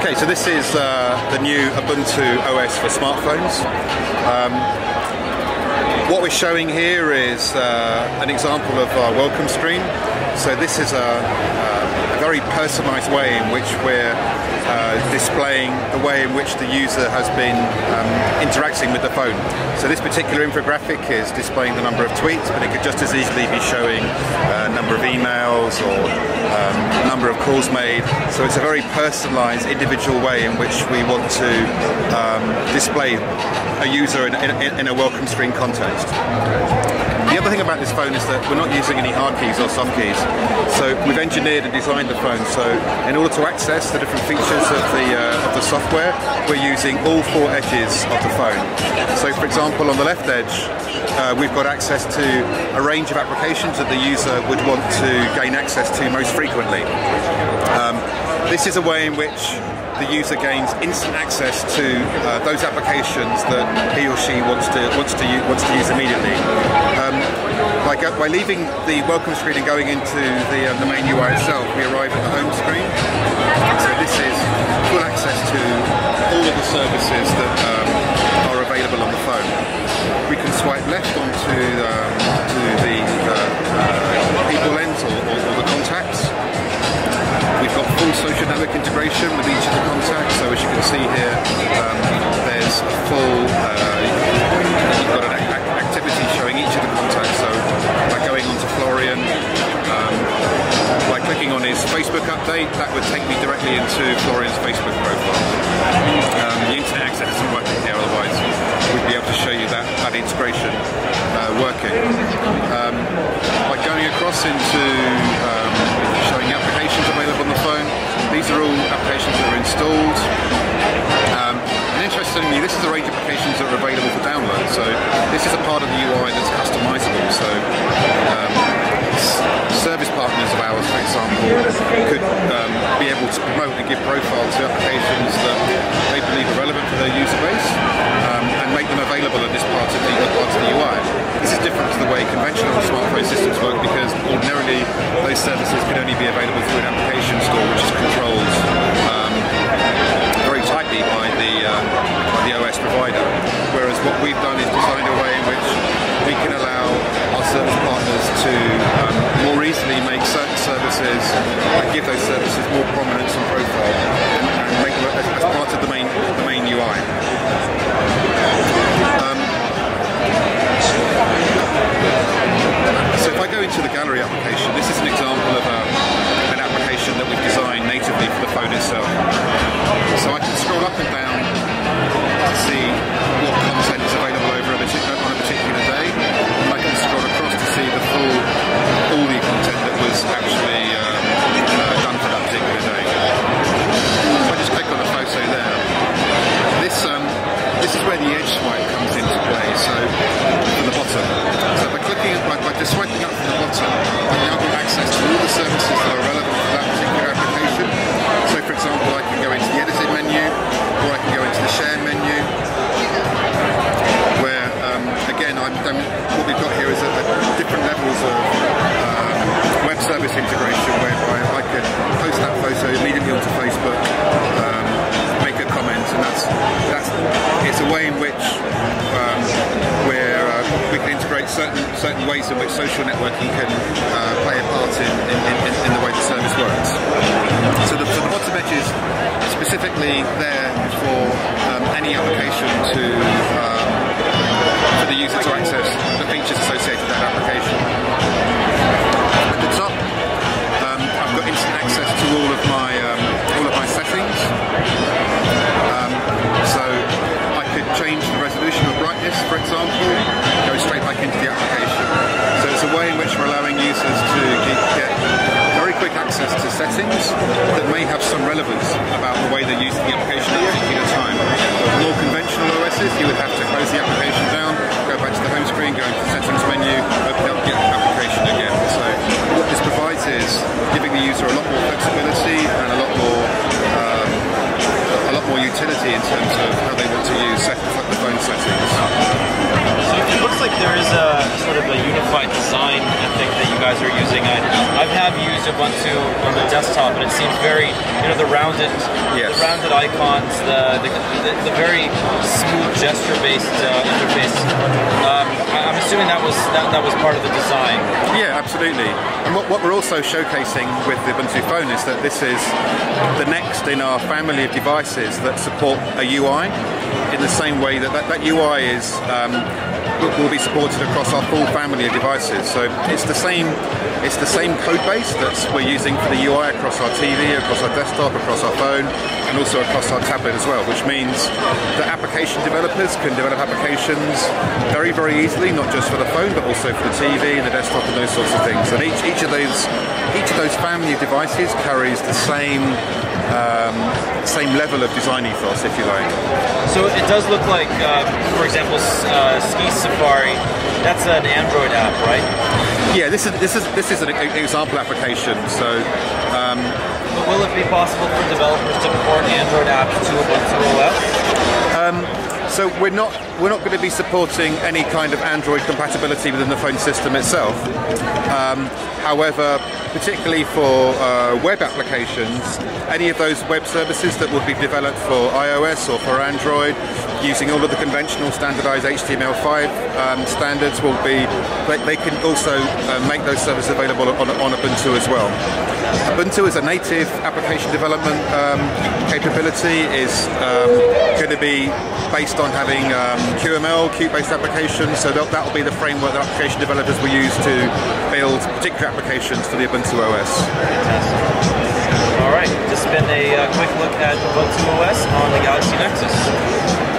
Okay, so this is uh, the new Ubuntu OS for smartphones. Um, what we're showing here is uh, an example of our welcome screen. So this is a, a very personalized way in which we're uh, displaying the way in which the user has been um, interacting with the phone. So this particular infographic is displaying the number of tweets, but it could just as easily be showing uh, number of emails or um, number of calls made. So it's a very personalized, individual way in which we want to um, display a user in, in, in a welcome screen context. The other thing about this phone is that we're not using any hard keys or soft keys. So we've engineered and designed the phone so in order to access the different features of the, uh, of the software, we're using all four edges of the phone. So for example, on the left edge, uh, we've got access to a range of applications that the user would want to gain access to most frequently. Um, this is a way in which the user gains instant access to uh, those applications that he or she wants to wants to use, wants to use immediately. Um, by, go, by leaving the welcome screen and going into the, uh, the main UI itself, we arrive at the home screen. So this is full access to all of the services that um, are available on the phone. We can swipe left onto um, to the uh, uh, people lens or, or, or the contacts. We've got full social network integration with full, uh, you've got an activity showing each of the contacts. So by going on to Florian, um, by clicking on his Facebook update, that would take me directly into Florian's Facebook profile. Um, the internet access isn't working here, otherwise we'd be able to show you that, that integration uh, working. Um, by going across into um, showing applications available on the phone, these are all applications that are installed. Um, and interestingly, this is a range of applications that are available for download. So this is a part of the UI that's customizable. So um, service partners of ours, for example, could um, be able to promote and give profile to applications that they believe are relevant for their user base um, and make them available at this part of the part of the UI. This is different to the way conventional smartphone systems work because ordinarily those services can only be available through an application we've done is designed a way in which we can allow our service partners to um, more easily make certain services and give those services more prominence certain certain ways in which social networking can uh, play a part in, in, in, in, the way the service works. So the, so the bottom edge is specifically there for um, any application giving the user a lot more flexibility and a lot more um, a lot more utility in terms of how they want to use the phone settings. It looks like there is a sort of a unified design ethic that you guys are using. I, I have used Ubuntu on the desktop, and it seems very, you know, the rounded, yes. the rounded icons, the the, the, the very smooth gesture-based uh, interface. Um, I'm assuming that was that, that was part of the design. Yeah, absolutely. And what, what we're also showcasing with the Ubuntu phone is that this is the next in our family of devices that support a UI in the same way that that, that UI is um, will be supported across our full family of devices. So it's the same it's the same code base that we're using for the UI across our TV, across our desktop, across our phone, and also across our tablet as well, which means that application developers can develop applications very, very easily, not just for the phone, but also for the TV, the desktop, and those sorts of things. And each, each of those each of those family of devices carries the same um, same level of design ethos, if you like. So it does look like, uh, for example, uh, Ski Safari. That's an Android app, right? Yeah, this is this is this is an example application. So. Um, will it be possible for developers to port Android apps to Ubuntu OS? Um, so we're not we're not going to be supporting any kind of Android compatibility within the phone system itself. Um, however, particularly for uh, web applications, any of those web services that would be developed for iOS or for Android using all of the conventional standardized HTML5 um, standards will be, they, they can also uh, make those services available on, on, Ubuntu as well. Ubuntu is a native application development um, capability, is um, going to be based on having um, QML, Qt-based applications, so that that'll be the framework that application developers will use to build particular applications for the Ubuntu OS. All right, just been a uh, quick look at Ubuntu OS on the Galaxy Nexus.